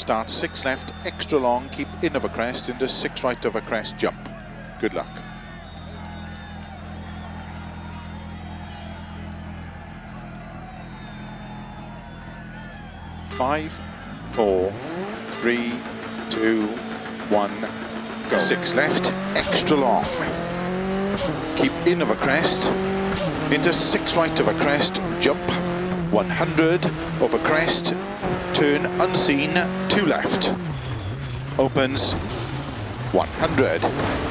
start six left, extra long, keep in of a crest into six right of a crest, jump. Good luck. Five, four, three, two, one, go. Six left, extra long. Keep in of a crest, into six right of a crest, jump. 100 of a crest, turn unseen, two left. Opens 100,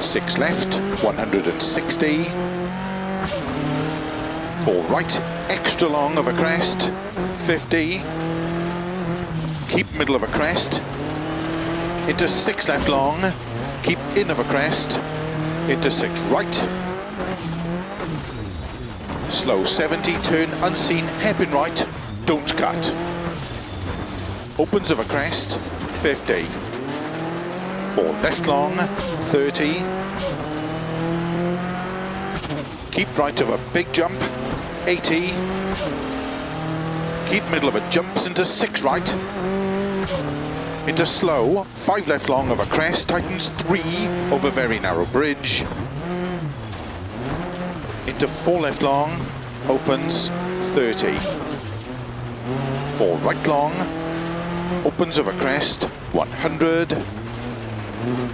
six left, 160. Four right, extra long of a crest, 50. Keep middle of a crest, into six left long, keep in of a crest, into six right, slow 70, turn unseen, hairpin right, don't cut. Opens of a crest, 50. Four left long, 30. Keep right of a big jump, 80. Keep middle of a jumps into six right. Into slow, five left long of a crest, tightens three over very narrow bridge. Into four left long, opens 30. Four right long, opens a crest, 100.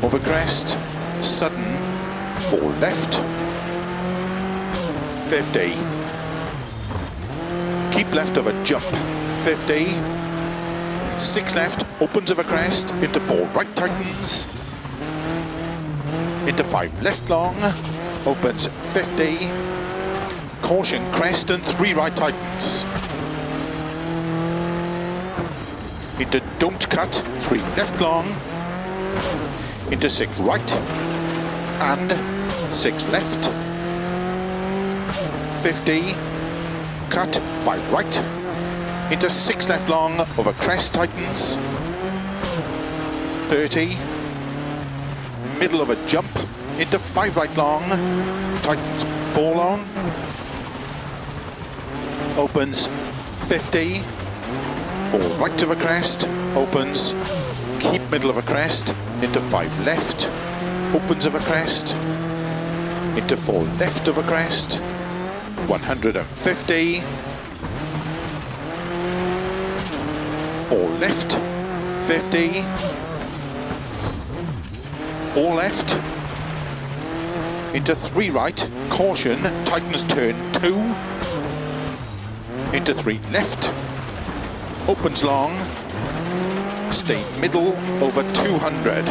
Over crest, sudden, four left, 50. Keep left of a jump, 50. Six left, opens of a crest, into four right tightens. Into five left long, opens 50. Caution crest and three right tightens. Into don't cut, three left long. Into six right and six left. 50. Cut, five right. Into six left long over crest tightens. 30. Middle of a jump into five right long. Tightens four long opens 50, four right of a crest, opens, keep middle of a crest, into five left, opens of a crest, into four left of a crest, 150, four left, 50, four left, into three right, caution, tightens turn two, into three left, opens long, stay middle over 200.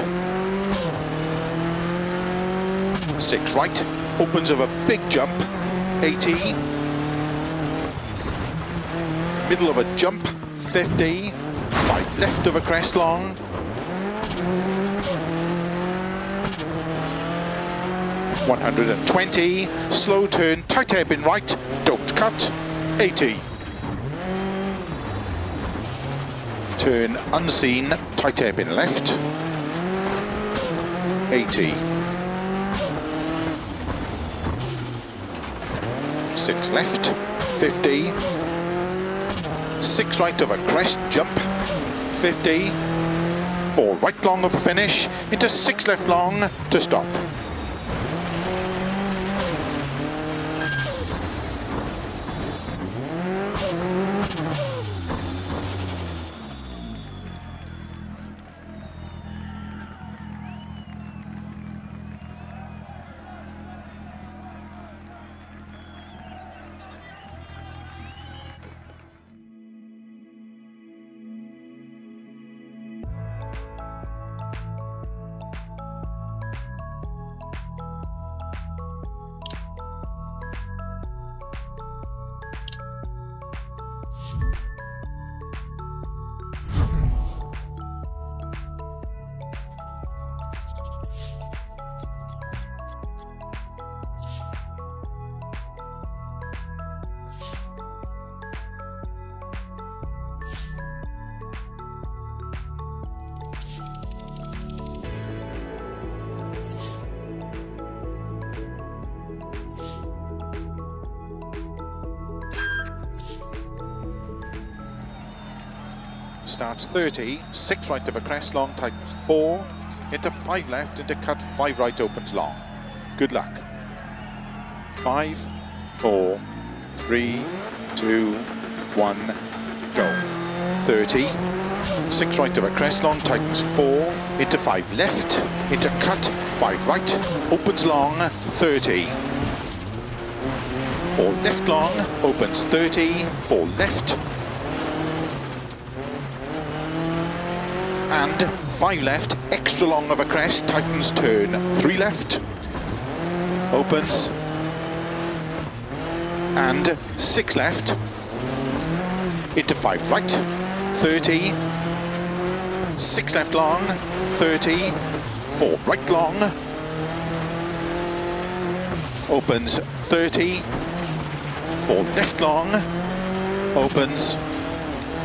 Six right, opens of a big jump, 80. Middle of a jump, 50. Five left of a crest long. One hundred and twenty. Slow turn, tight hairpin right. Don't cut. 80. Turn unseen, tight hairpin left. 80. Six left, 50. Six right of a crest, jump, 50. Four right long of a finish, into six left long to stop. Starts 30, 6 right of a crest long, tightens 4, into 5 left, into cut 5 right, opens long. Good luck. 5, 4, 3, 2, 1, go. 30, 6 right of a crest long, tightens 4, into 5 left, into cut 5 right, opens long, 30. 4 left long, opens 30, 4 left, and 5 left, extra long of a crest, tightens turn, 3 left, opens, and 6 left, into 5 right, 30, 6 left long, 30, 4 right long, opens. 30, 4 left long, opens.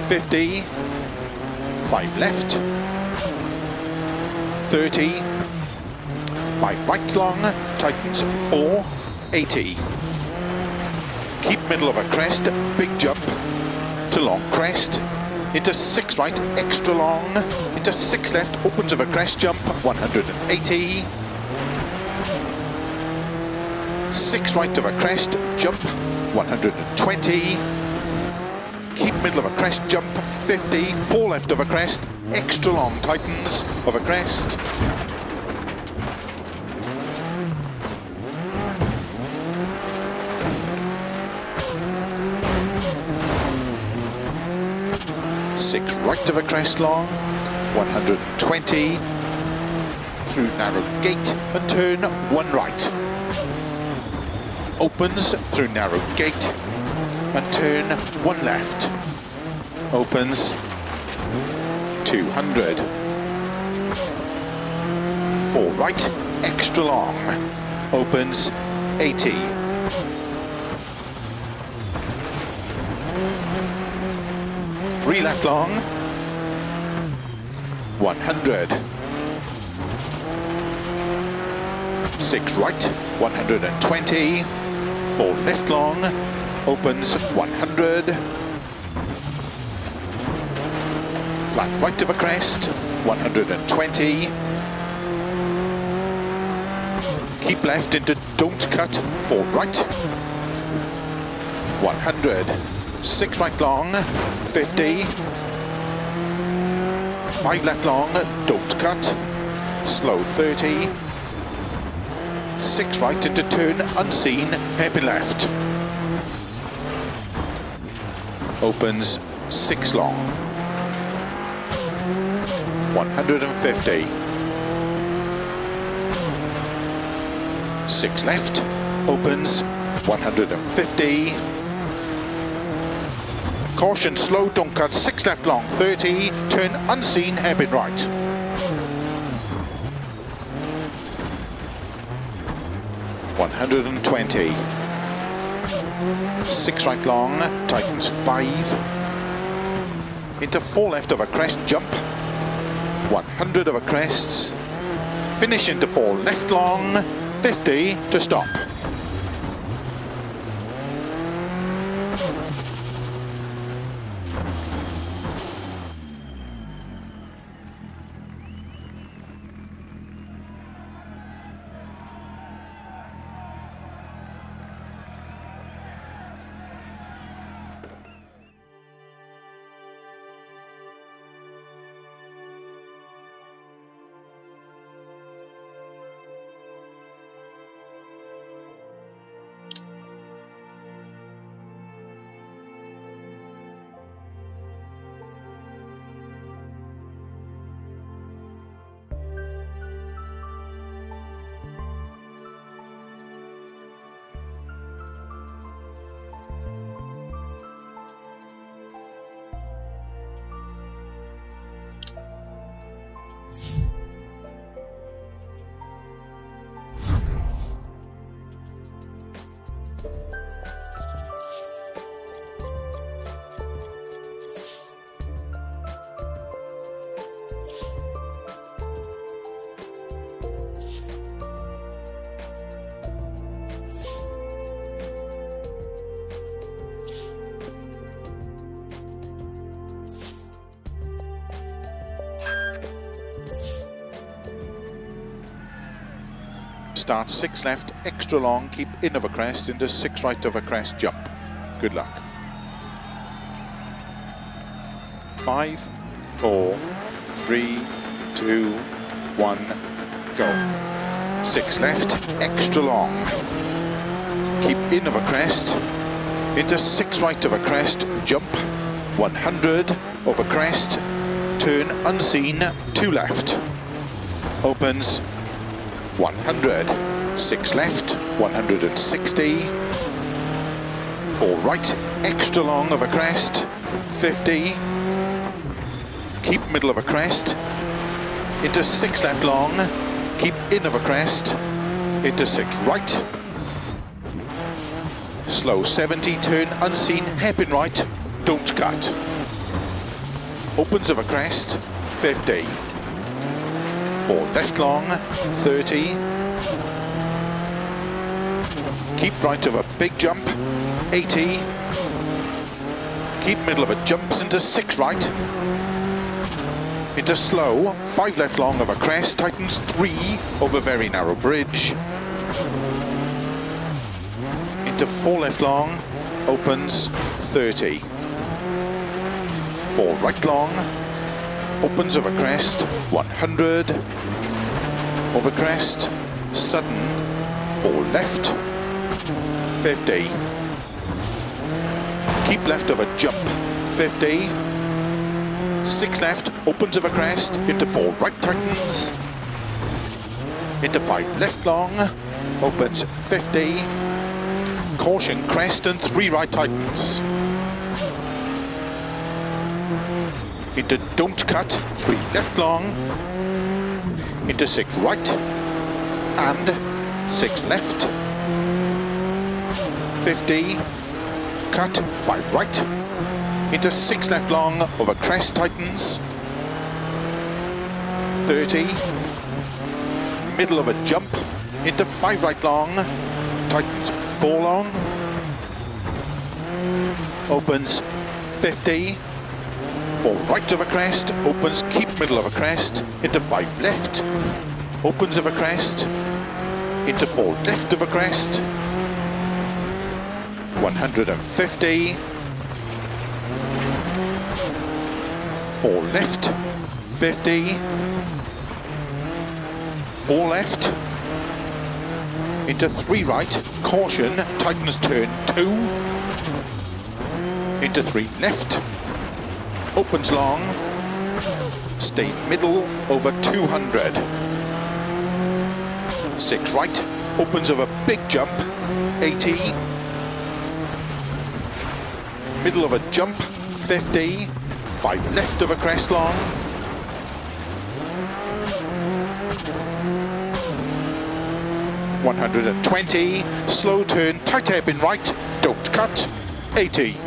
50, 5 left, 30, 5 right long, tightens 4, 80. Keep middle of a crest, big jump to long crest, into 6 right, extra long, into 6 left, opens of a crest jump, 180. 6 right of a crest, jump, 120. Keep middle of a crest, jump, 50. 4 left of a crest, extra long, tightens of a crest. Six right of a crest long, 120, through narrow gate and turn one right. Opens through narrow gate and turn one left. Opens 200. Four right, extra long. Opens 80. Three left long. 100. Six right, 120. Four left long, opens 100. Flat right of a crest, 120. Keep left into don't cut, four right. 100. Six right long, 50. Five left long, don't cut. Slow 30. Six right into turn, unseen, hairpin left. Opens six long. 150. Six left, opens 150. Caution, slow, don't cut, six left long, 30, turn unseen, hairpin right. 120. Six right long, tightens five. Into four left of a crest jump. 100 of a crests. Finish into four left long, 50 to stop. Start, six left, extra long, keep in of a crest, into six right of a crest, jump. Good luck. Five, four, three, two, one, go. Six left, extra long. Keep in of a crest, into six right of a crest, jump. 100 of a crest, turn unseen, two left. Opens 100, six left, 160. Four right, extra long of a crest, 50. Keep middle of a crest, into six left long, keep in of a crest, into six right. Slow 70, turn unseen, hairpin right, don't cut. Opens of a crest, 50. Four left long, 30. Keep right of a big jump, 80. Keep middle of a jumps into six right. Into slow, five left long of a crest, tightens three over very narrow bridge. Into four left long, opens 30 four right long, opens over crest, 100, over crest, sudden, four left, 50, keep left of a jump, 50, six left, opens over crest, into four right tightens, into five left long, opens 50, caution crest and three right tightens. Into don't cut, three left long, into six right, and six left, 50, cut, five right, into six left long, over crest tightens, 30, middle of a jump, into five right long, tightens four long, opens 50, four right of a crest, opens, keep middle of a crest, into five left, opens of a crest, into four left of a crest, 150, four left, 50, four left, into three right, caution, tightens turn two, into three left, opens long, stay middle over 200. Six right, opens over big jump, 80. Middle of a jump, 50. Five left of a crest long. One hundred and twenty. Slow turn, tight hairpin right. Don't cut. Eighty.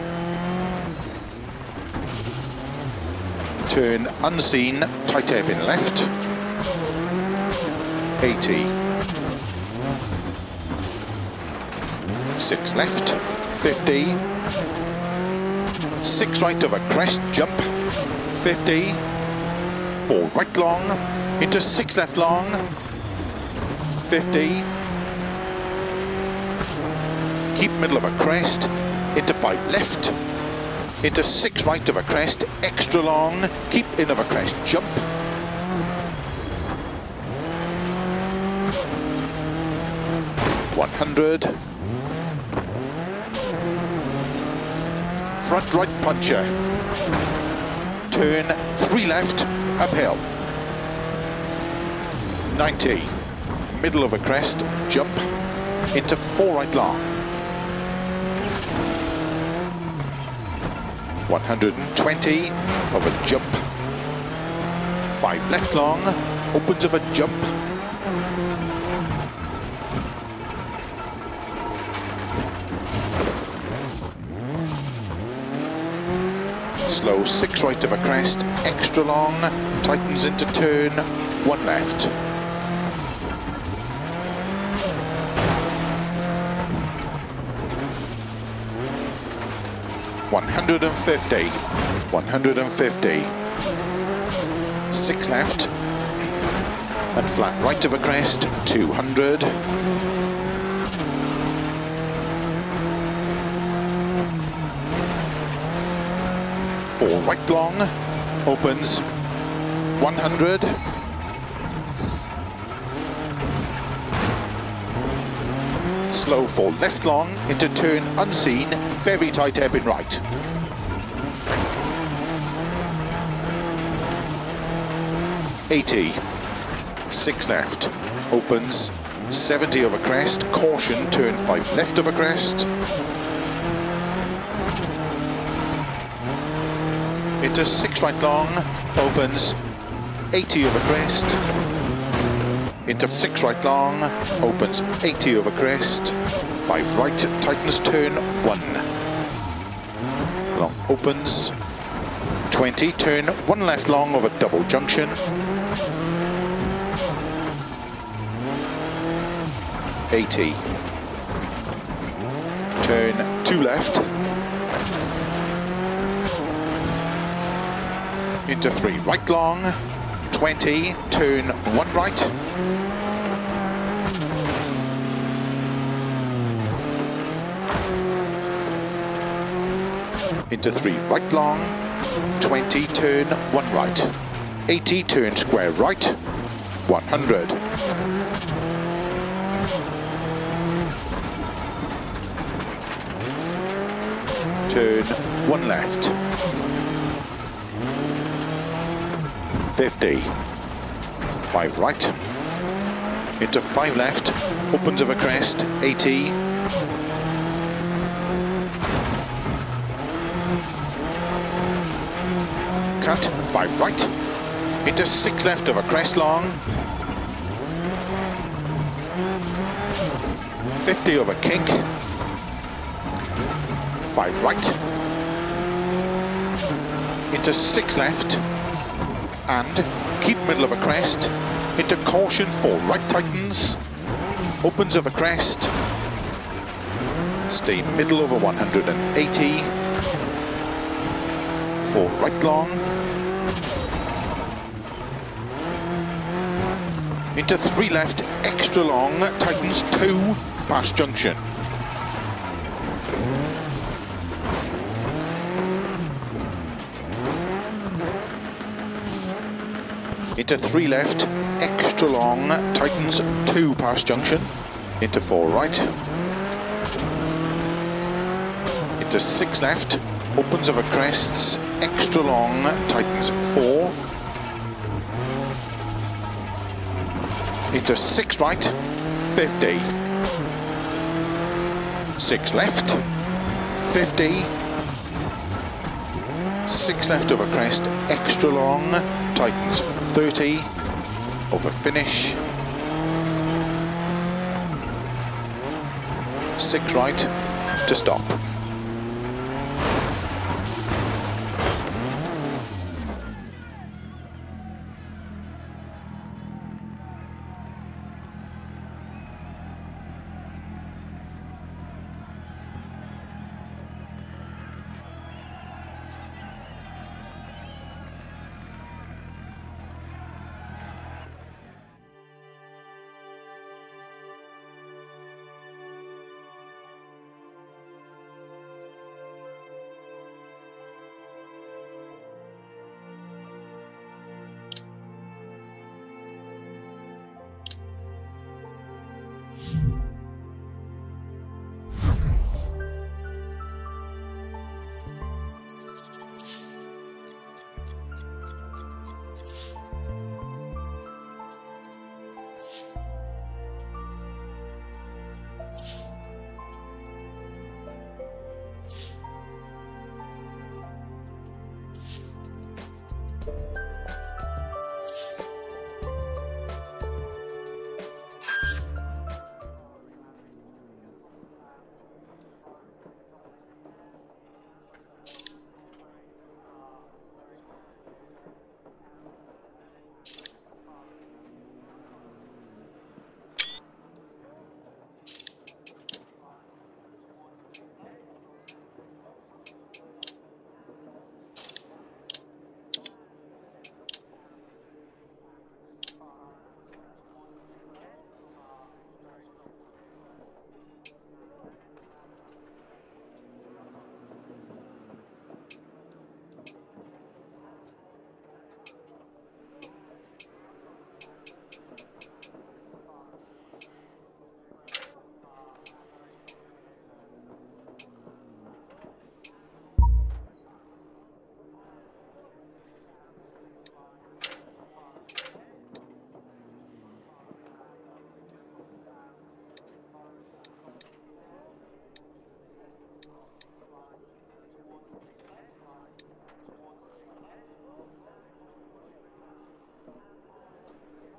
Turn unseen, tight hairpin left, 80, 6 left, 50, 6 right of a crest jump, 50, 4 right long, into 6 left long, 50, keep middle of a crest, into 5 left, into six right of a crest, extra long, keep in of a crest, jump. One hundred. Front right puncture. Turn three left, uphill. 90. Middle of a crest, jump into four right long. 120 of a jump. Five left long, opens of a jump. Slow six right of a crest, extra long, tightens into turn, one left. 150, 150. Six left, and flat right of a crest, 200. Four right long, opens 100. Slow four left long into turn unseen, very tight hairpin right. Eighty, six left, opens. 70 over crest, caution, turn five left over crest. Into six right long, opens. 80 over crest. Into six right long, opens 80 over crest. Five right, tightens turn one. Long opens 20, turn one left long over double junction. Eighty. Turn two left. Into three right long. 20, turn one right. Into three right long, 20, turn one right. 80, turn square right, 100. Turn one left. 50. Five right. Into five left. Opens of a crest. 80. Cut. Five right. Into six left of a crest long. 50 over kink. Five right. Into six left and keep middle of a crest, into caution four right tightens, opens of a crest, stay middle over 180, four right long, into three left, extra long, tightens two, past junction. into three left, extra long, tightens two past junction, into four right, into six left, opens over crests, extra long, tightens four, into six right, 50, six left, 50, six left over crest, extra long, tightens 30 over finish. Six right to stop.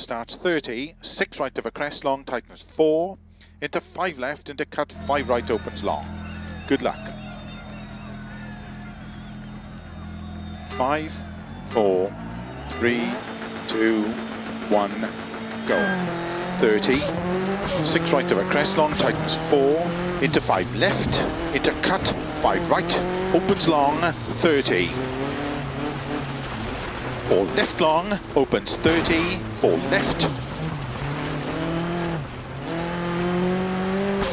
starts 30, 6 right of a crest long, tightens 4, into 5 left, into cut 5 right, opens long. Good luck. 5, 4, 3, 2, 1, go. 30, 6 right of a crest long, tightens 4, into 5 left, into cut 5 right, opens long, 30. 4 left long, opens 30, 4 left,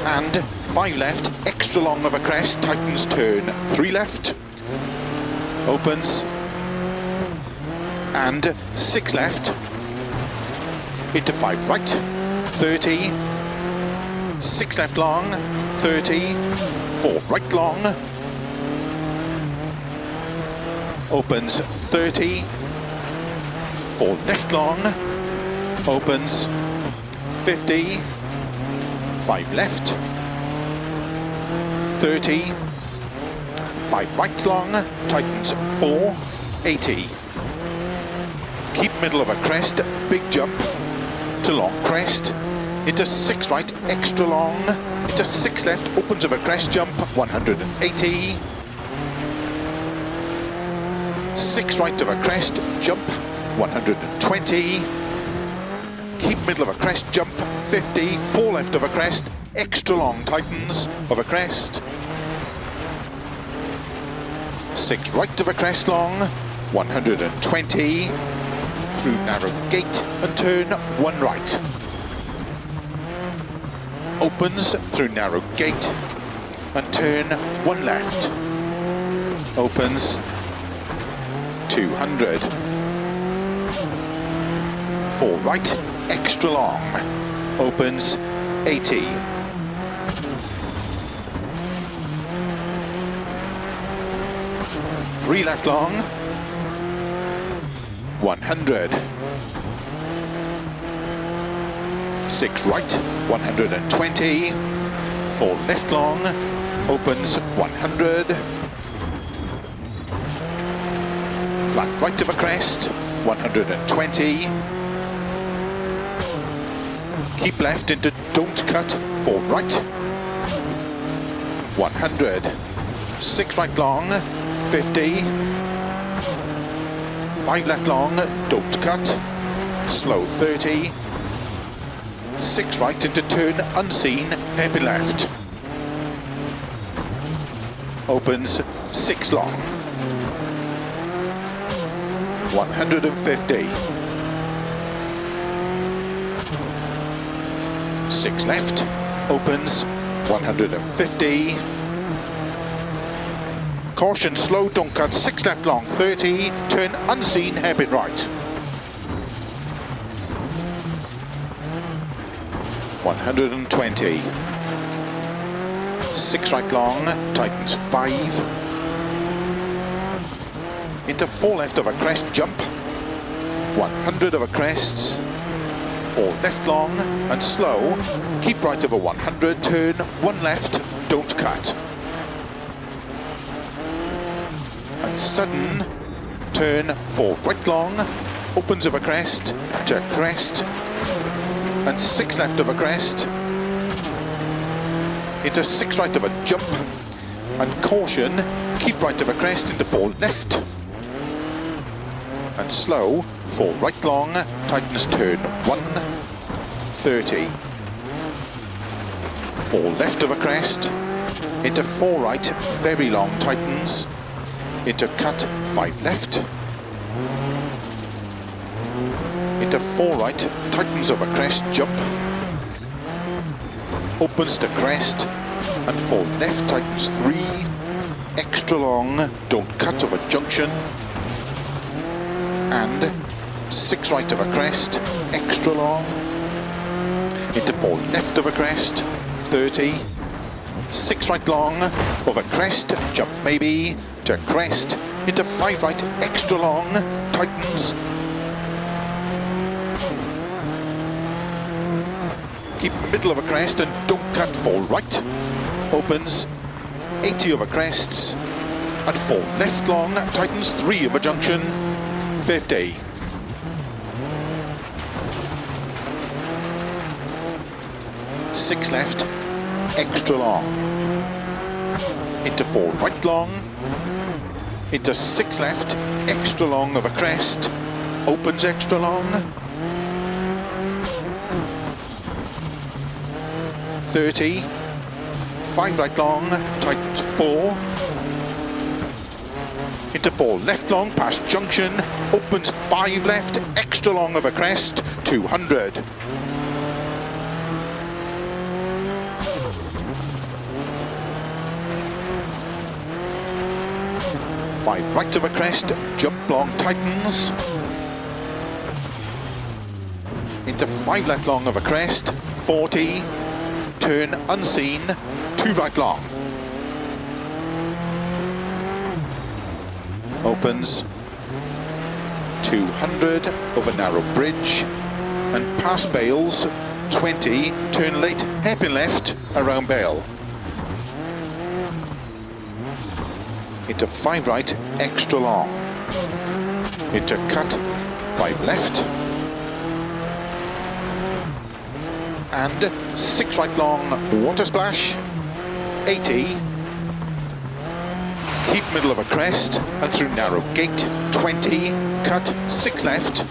and 5 left, extra long of a crest, tightens turn, 3 left, opens, and 6 left, into 5 right, 30, 6 left long, 30, 4 right long, opens 30, 4 left long, opens. 50, 5 left, 30, 5 right long, tightens 4, 80. Keep middle of a crest, big jump, to long crest, into 6 right, extra long, into 6 left, opens of a crest jump, 180. 6 right of a crest, jump, 120. Keep middle of a crest, jump, 50. 4 left of a crest, extra long, tightens of a crest. 6 right of a crest long, 120 through narrow gate and turn one right. Opens through narrow gate and turn one left. Opens 200. Four right, extra long. Opens 80. Three left long, 100. Six right, 120. Four left long, opens 100. Flat right of a crest, 120. Keep left into don't cut, four right. 100. Six right long, 50. Five left long, don't cut. Slow 30. Six right into turn unseen, hairpin left. Opens six long. 150. Six left, opens 150. Caution, slow, don't cut, six left long, 30, turn unseen, hairpin right. 120. Six right long, tightens five. Into four left of a crest, jump. 100 of a crest. Four. Left long and slow. Keep right over 100, turn one left, don't cut. And sudden, turn four. Right long, opens a crest, to crest, and six left of a crest, into six right of a jump, and caution, keep right of a crest into four left, slow, four right long, tightens turn one, 30, four left of a crest, into four right, very long, tightens, into cut, five left, into four right, tightens over crest, jump, opens to crest, and four left, tightens three, extra long, don't cut over junction, and six right of a crest, extra long, into four left of a crest, 30, six right long, over crest, jump maybe, to crest, into five right, extra long, tightens, keep middle of a crest and don't cut four right, opens, 80 over crests, and four left long, tightens three of a junction, 50. Six left, extra long. Into four right long. Into six left, extra long of a crest. Opens extra long. 30. Five right long, tight four into four left long, past junction, opens five left, extra long of a crest, 200. Five right of a crest, jump long tightens. Into five left long of a crest, 40, turn unseen, two right long. Opens. 200 over narrow bridge. And past Bales 20 turn late hairpin left around Bale. Into 5 right extra long. Into cut 5 left. And 6 right long water splash 80 keep middle of a crest and through narrow gate 20 cut 6 left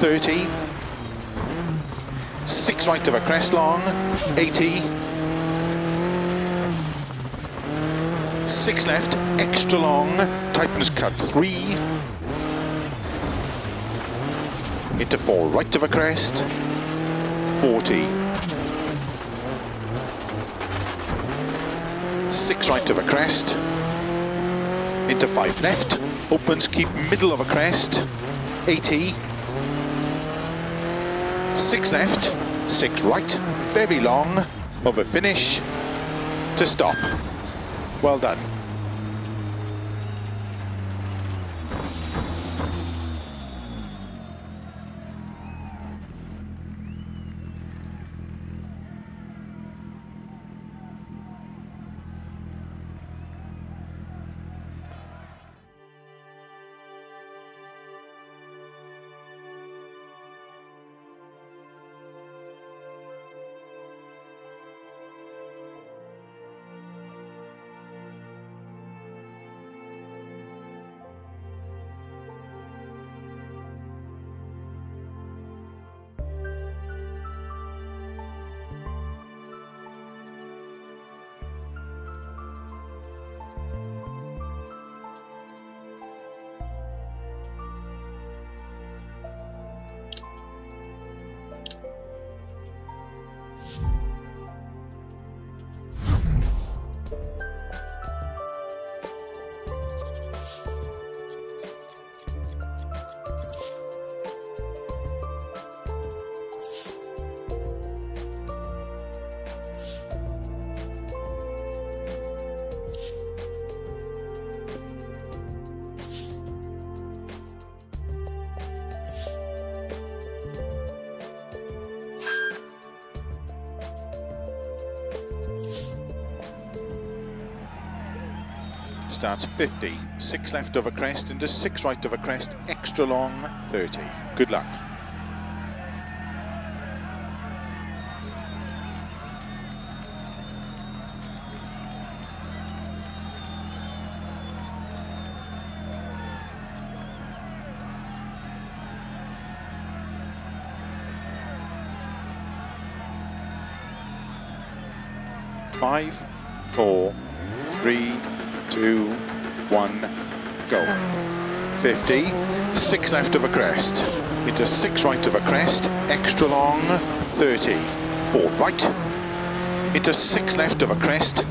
30 6 right of a crest long 80 6 left extra long tightens cut 3 into 4 right of a crest 40 6 right of a crest into 5 left, opens, keep middle of a crest, 80, 6 left, 6 right, very long, over finish, to stop. Well done. Starts 50, 6 left of a crest into 6 right of a crest, extra long 30. Good luck. Five, four, three, two, one, go. 50, six left of a crest, into six right of a crest, extra long, 30, four right, into six left of a crest,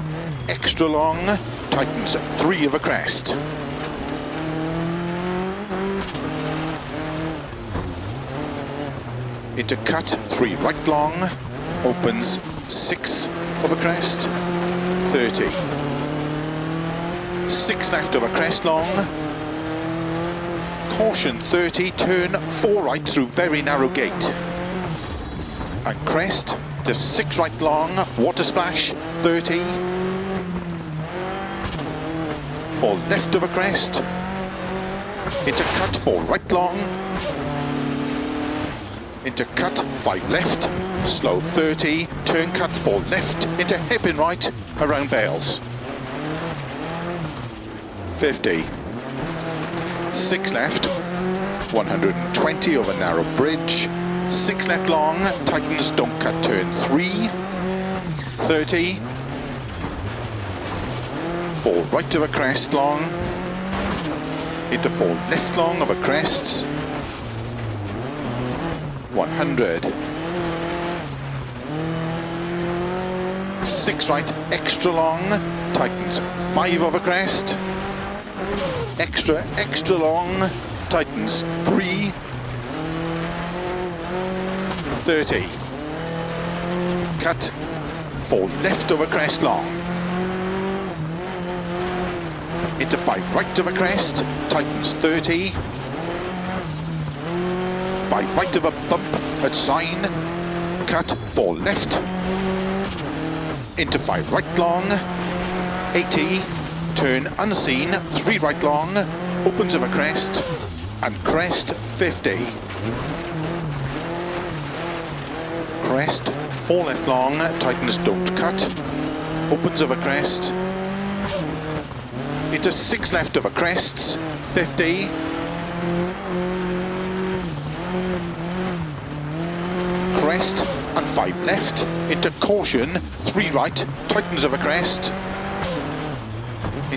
extra long, tightens three of a crest. Into cut, three right long, opens six of a crest, 30 six left of a crest long. Caution 30, turn four right through very narrow gate. And crest to six right long, water splash 30. Four left of a crest. Into cut four right long. into cut, 5 left, slow 30, turn cut 4 left, into hairpin right, around Bales. 50. 6 left, 120 over narrow bridge, 6 left long, tightens, don't cut turn 3, 30, 4 right of a crest long, into 4 left long of a crest, 100. Six right, extra long, tightens five over crest. Extra, extra long, tightens. three. 30. Cut, four left over crest long. Into five right over crest, tightens 30 five right of a bump at sign, cut four left, into five right long, 80, turn unseen, three right long, opens of a crest, and crest 50. Crest, four left long, tightens don't cut, opens of a crest, into six left of a crest, 50, crest and five left, into caution, three right, tightens of a crest,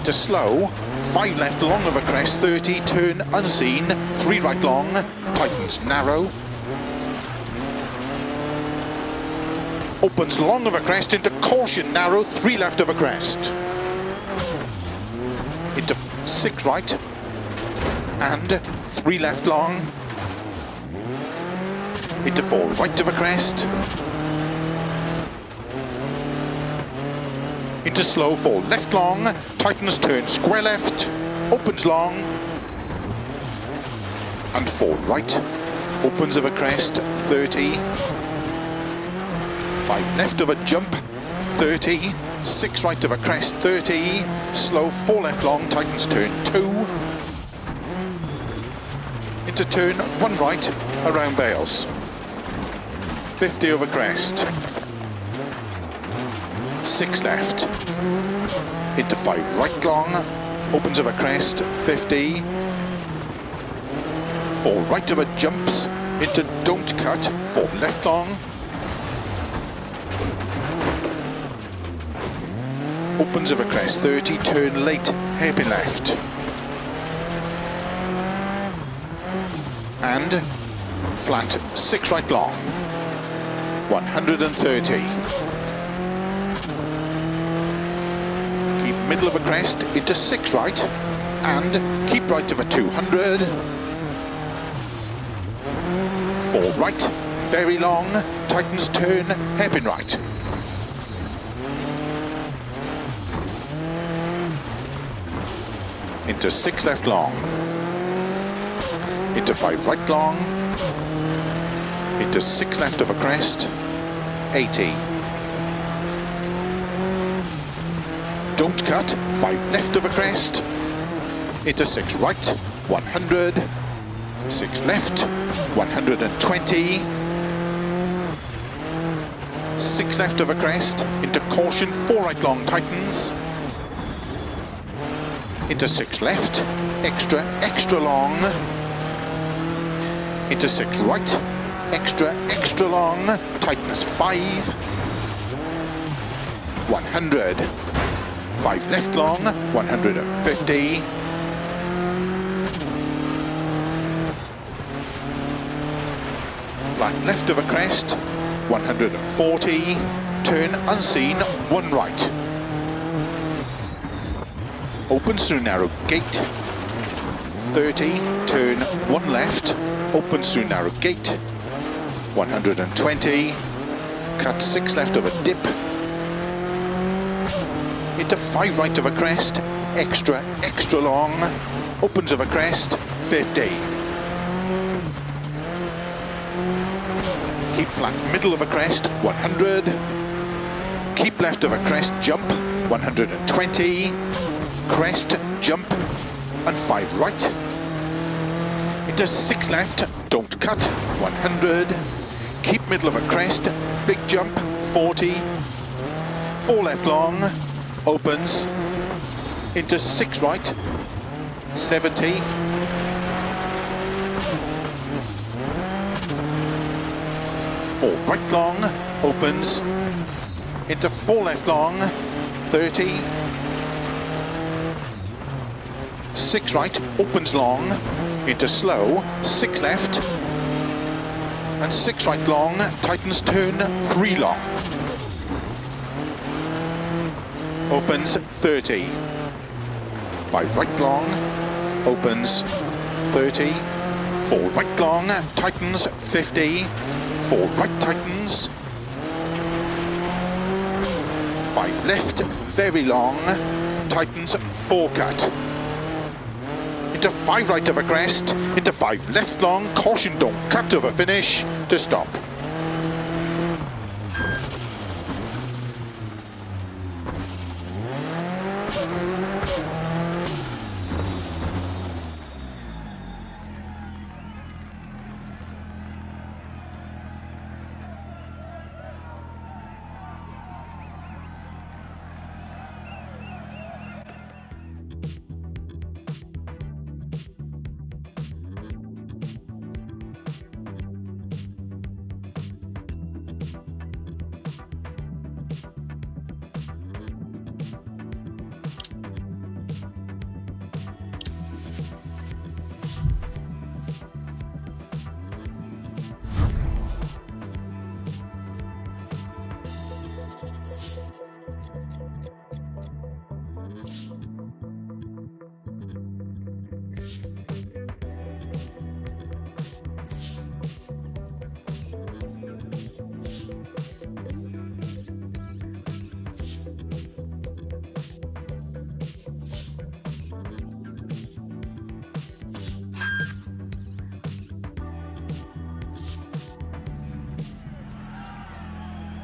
into slow, five left long of a crest, 30, turn unseen, three right long, tightens narrow, opens long of a crest into caution narrow, three left of a crest, into six right, and three left long, into four, right of a crest. Into slow fall. left long, tightens turn, square left, opens long, and fall right, opens of a crest, 30, five left of a jump, 30, six right of a crest, 30, slow four left long, tightens turn, two, into turn, one right, around Bales. 50 over crest. Six left. Into five right long. Opens over crest. 50. Four right over jumps. Into don't cut. Four left long. Opens over crest. 30. Turn late. Hairpin left. And flat. Six right long. 130. Keep middle of a crest into six right and keep right of a 200. Four right, very long, tightens turn, hairpin right. Into six left long. Into five right long, into six left of a crest, 80. Don't cut, five left of a crest, into six right, 100, six left, 120, six left of a crest, into caution, four right long tightens, into six left, extra, extra long, into six right, extra, extra long, tightness 5, 100, 5 left long, 150, flat left of a crest, 140, turn unseen, 1 right. Opens through narrow gate, 30, turn 1 left, opens through narrow gate, 120, cut six left of a dip, into five right of a crest, extra, extra long, opens of a crest, 50. Keep flat middle of a crest, 100. Keep left of a crest, jump, 120. Crest, jump, and five right. Into six left, don't cut, 100. Keep middle of a crest, big jump, 40. Four left long, opens, into six right, 70. Four right long, opens, into four left long, 30. Six right, opens long, into slow, six left, and six right long, tightens turn, three long. Opens 30. Five right long, opens 30. Four right long, tightens 50. Four right tightens. Five left, very long, tightens four cut into five right of a crest, into five left long, caution don't cut over finish to stop.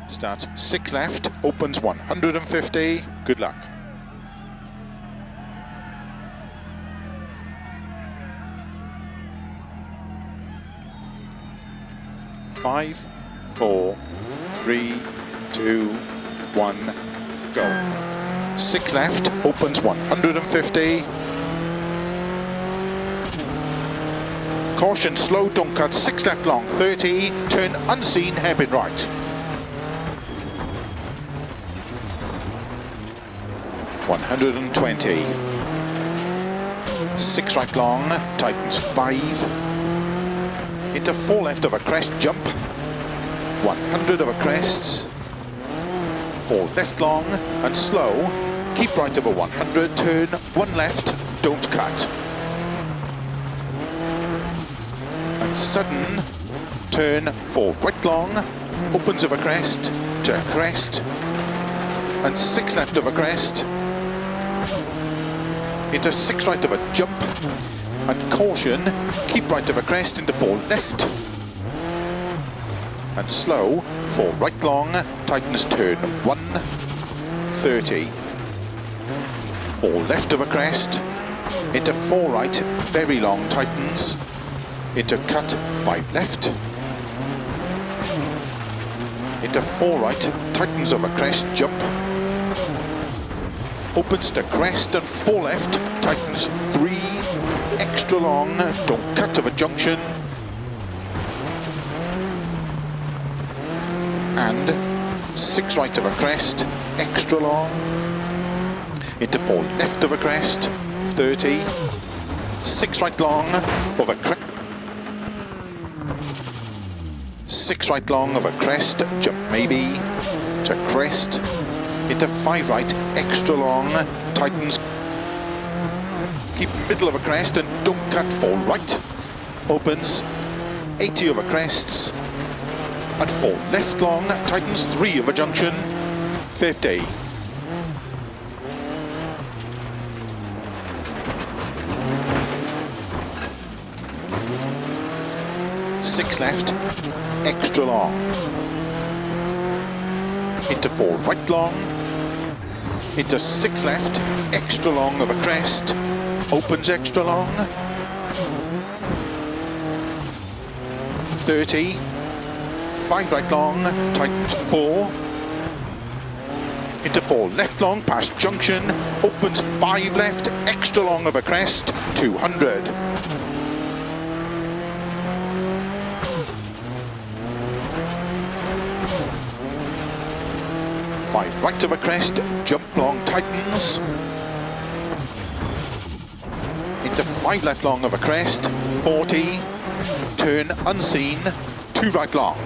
Starts six left, opens 150. Good luck. Five, four, three, two, one, go. Six left, opens 150. Caution, slow, don't cut, six left long, 30, turn unseen, hairpin right. 120. Six right long, tightens five. Into four left of a crest jump. 100 of a crest. Four left long and slow. Keep right over 100, turn one left, don't cut. And sudden, turn four right long, opens of a crest, to a crest, and six left of a crest, into six right of a jump, and caution, keep right of a crest into four left, and slow, four right long, tightens turn one, 30, four left of a crest, into four right, very long tightens, into cut, five left, into four right, tightens of a crest, jump, opens to crest and four left, tightens three, extra long, don't cut of a junction, and six right of a crest, extra long, into four left of a crest, 30, six right long of a crest, six right long of a crest, jump maybe, to crest, into five right, extra long, tightens, keep middle of a crest and don't cut four right, opens, 80 over crests, and four left long, tightens three of a junction, 50. Six left, extra long. Into four right long, into six left, extra long of a crest, opens extra long, 30, 5 right long, tightens 4, into 4 left long, past junction, opens 5 left, extra long of a crest, 200. Right of a crest, jump long tightens. Into five left long of a crest, 40, turn unseen, two right long.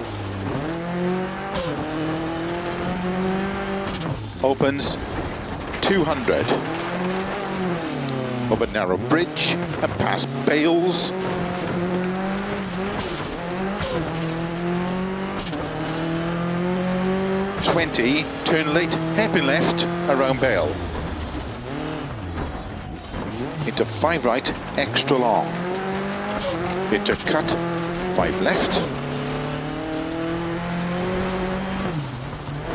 Opens 200. Over narrow bridge and past Bales. Twenty, turn late, hairpin left, around Bale. Into five right, extra long. Into cut, five left,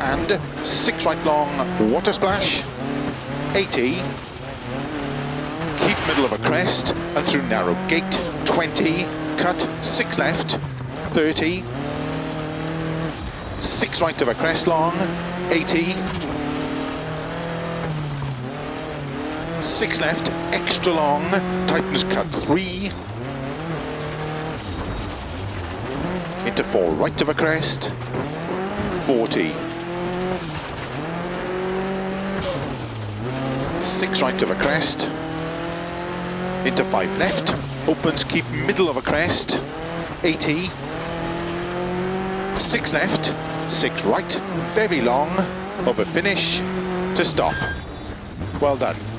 and six right long, water splash, 80, keep middle of a crest, and through narrow gate, 20, cut, six left, 30, six right of a crest long, 80, six left, extra long, tightens cut three, into four right of a crest, 40. Six right of a crest, into five left, opens, keep middle of a crest, 80. Six left, six right, very long, a finish to stop. Well done.